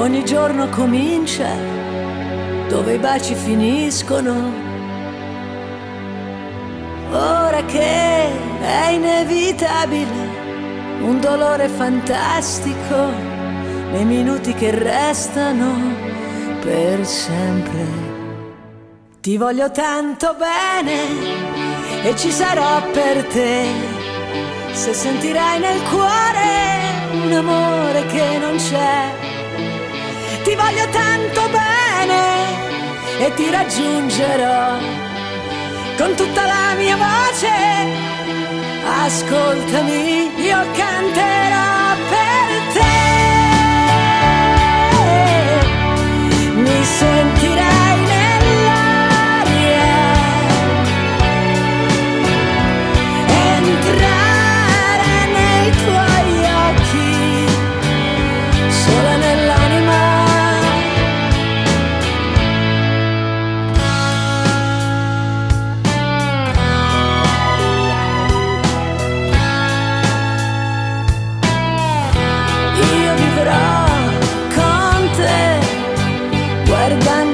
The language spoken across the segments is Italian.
ogni giorno comincia, dove i baci finiscono. Ora che è inevitabile, un dolore fantastico nei minuti che restano per sempre. Ti voglio tanto bene e ci sarò per te se sentirai nel cuore un amore che non c'è. Ti voglio tanto bene e ti raggiungerò con tutta la mia voce. Ascoltami, io canterò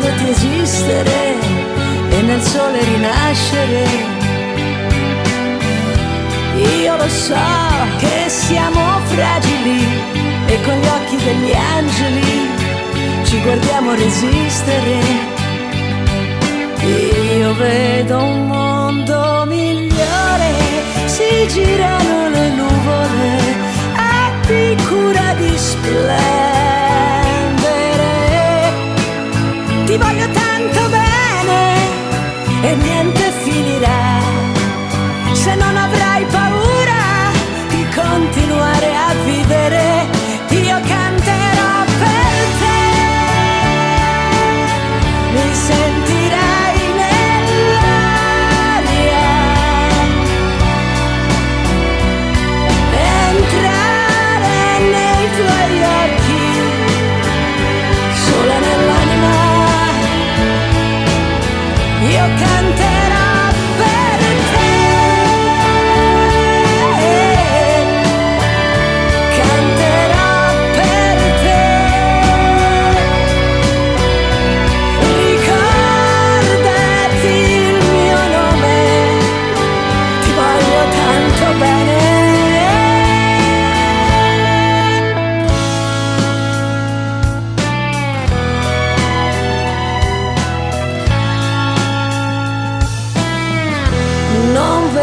guardandoti esistere e nel sole rinascere. Io lo so che siamo fragili e con gli occhi degli angeli ci guardiamo resistere. Io vedo un mondo migliore, si girano le nuvole, abbi cura di splendere. E niente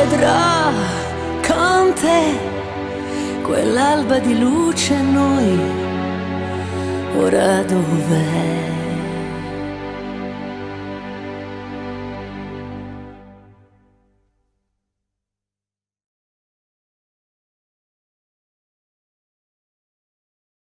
vedrò con te quell'alba di luce a noi. Ora dov'è?